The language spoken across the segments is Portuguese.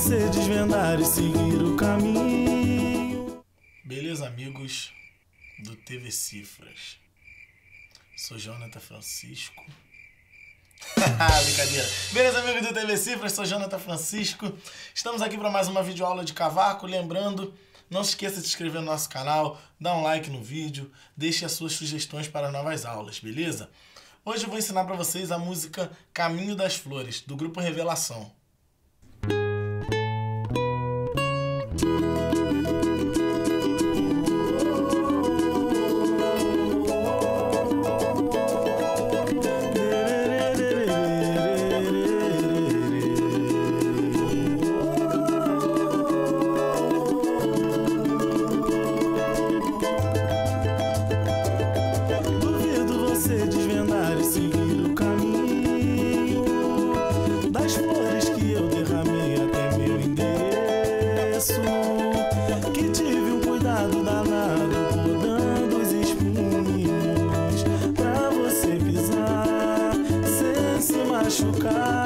você desvendar e seguir o caminho. Beleza, amigos do TV Cifras. Sou Jonathan Francisco. Brincadeira. Beleza, amigos do TV Cifras, sou Jonathan Francisco. Estamos aqui para mais uma videoaula de cavaco. Lembrando, não se esqueça de se inscrever no nosso canal, dar um like no vídeo, deixe as suas sugestões para novas aulas, beleza? Hoje eu vou ensinar para vocês a música Caminho das Flores, do grupo Revelação. Machucar.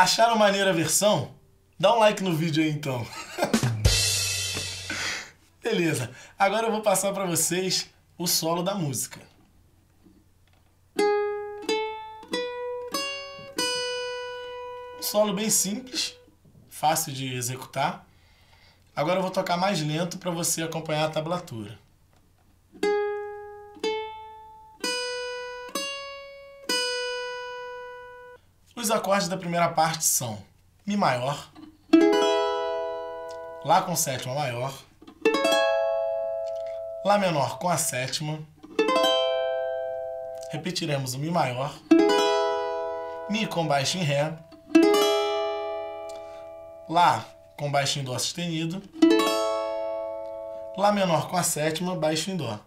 Acharam maneira a versão? Dá um like no vídeo aí então. Beleza, agora eu vou passar para vocês o solo da música. solo bem simples, fácil de executar. Agora eu vou tocar mais lento para você acompanhar a tablatura. Os acordes da primeira parte são Mi maior, Lá com sétima maior, Lá menor com a sétima, repetiremos o Mi maior, Mi com baixo em Ré, Lá com baixo em Dó sustenido, Lá menor com a sétima, baixo em Dó.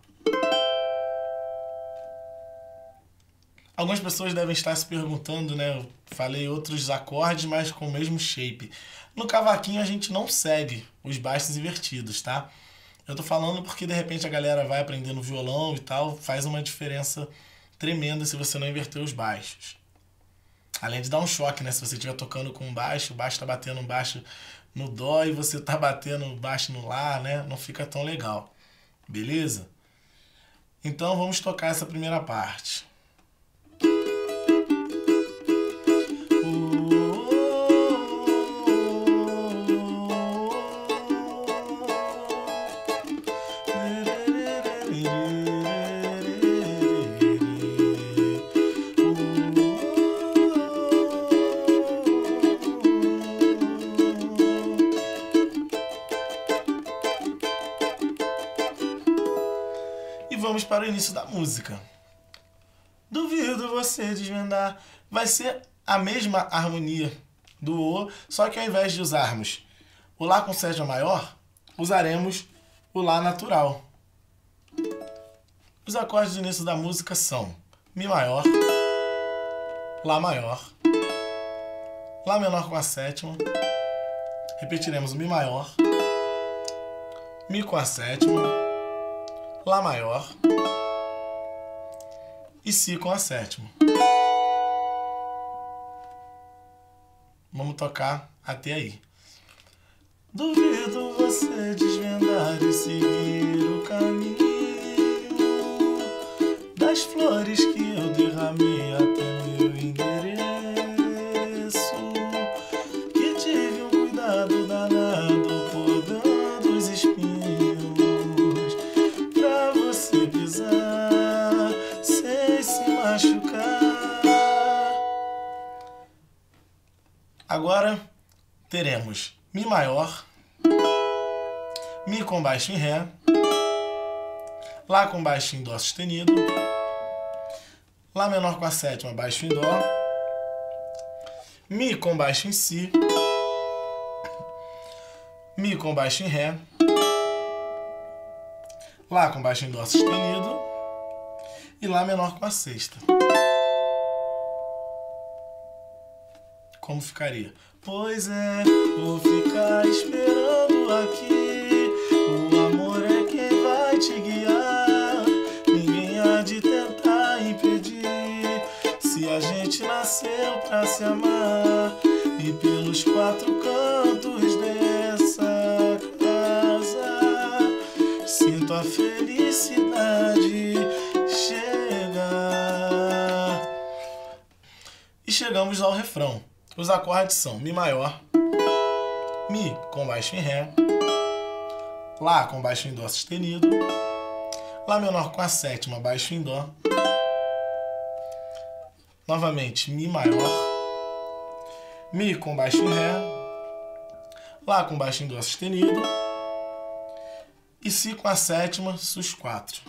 Algumas pessoas devem estar se perguntando, né? Eu falei outros acordes, mas com o mesmo shape. No cavaquinho a gente não segue os baixos invertidos, tá? Eu tô falando porque de repente a galera vai aprendendo violão e tal, faz uma diferença tremenda se você não inverter os baixos. Além de dar um choque, né? Se você estiver tocando com baixo, o baixo tá batendo um baixo no dó e você tá batendo baixo no lá, né? Não fica tão legal. Beleza? Então vamos tocar essa primeira parte. Para o início da música. Duvido você desvendar. Vai ser a mesma harmonia do O, só que ao invés de usarmos o Lá com sétima maior, usaremos o Lá natural. Os acordes do início da música são Mi maior, Lá maior, Lá menor com a sétima, repetiremos o Mi maior, Mi com a sétima, Lá maior e Si com a sétima. Vamos tocar até aí. Duvido você desvendar e seguir o caminho das flores que eu derramei até teremos Mi maior, Mi com baixo em Ré, Lá com baixo em Dó sustenido, Lá menor com a sétima, baixo em Dó, Mi com baixo em Si, Mi com baixo em Ré, Lá com baixo em Dó sustenido e Lá menor com a sexta. Como ficaria? Pois é, vou ficar esperando aqui. O amor é quem vai te guiar. Ninguém há de tentar impedir. Se a gente nasceu pra se amar. E pelos quatro cantos dessa casa, sinto a felicidade chegar. E chegamos ao refrão. Os acordes são Mi maior, Mi com baixo em Ré, Lá com baixo em Dó sustenido, Lá menor com a sétima, baixo em Dó, novamente Mi maior, Mi com baixo em Ré, Lá com baixo em Dó sustenido e Si com a sétima, Sus 4.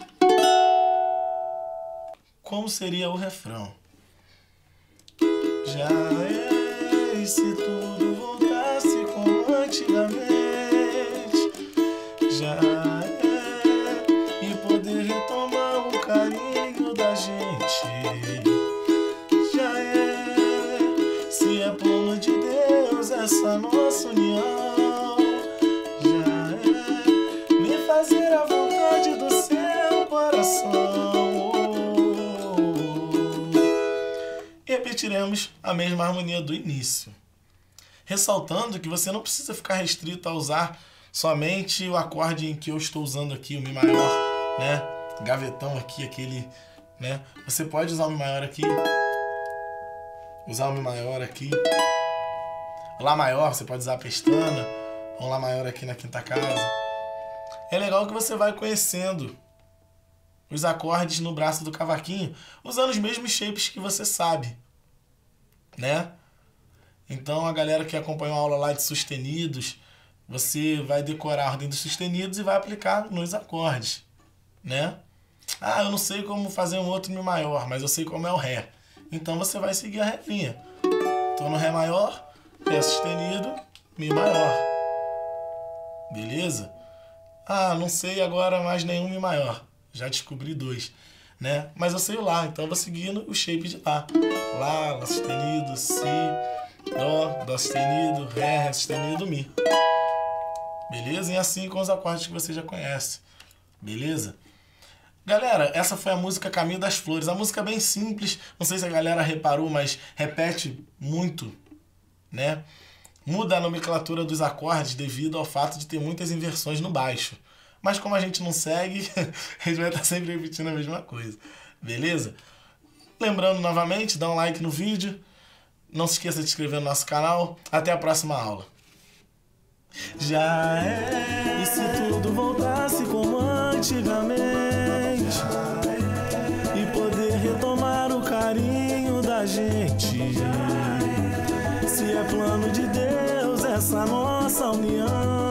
Como seria o refrão? Já é se tudo voltasse como antigamente, já é. E poder retomar o carinho da gente, já é. Se é plano de Deus essa nossa união, já é. Me fazer a repetiremos a mesma harmonia do início. Ressaltando que você não precisa ficar restrito a usar somente o acorde em que eu estou usando aqui, o Mi maior, né? Gavetão aqui, aquele, né? Você pode usar o Mi maior aqui, usar o Mi maior aqui, Lá maior, você pode usar a pestana, ou Lá maior aqui na quinta casa. É legal que você vai conhecendo os acordes no braço do cavaquinho, usando os mesmos shapes que você sabe né? Então a galera que acompanhou a aula lá de sustenidos, você vai decorar a ordem dos sustenidos e vai aplicar nos acordes, né? Ah, eu não sei como fazer um outro Mi maior, mas eu sei como é o Ré. Então você vai seguir a relinha. Tô no Ré maior, Ré sustenido, Mi maior. Beleza? Ah, não sei agora mais nenhum Mi maior. Já descobri dois né? Mas eu sei Lá, então eu vou seguindo o shape de Lá. Lá, Lá sustenido, Si, Dó, Dó sustenido, Ré, Ré sustenido, Mi. Beleza? E assim com os acordes que você já conhece. Beleza? Galera, essa foi a música Caminho das Flores. A música é bem simples, não sei se a galera reparou, mas repete muito, né? Muda a nomenclatura dos acordes devido ao fato de ter muitas inversões no baixo. Mas como a gente não segue, a gente vai estar sempre repetindo a mesma coisa. Beleza? Lembrando novamente, dá um like no vídeo. Não se esqueça de se inscrever no nosso canal. Até a próxima aula. Já é. E se tudo voltasse como antigamente? E poder retomar o carinho da gente. Se é plano de Deus essa nossa união.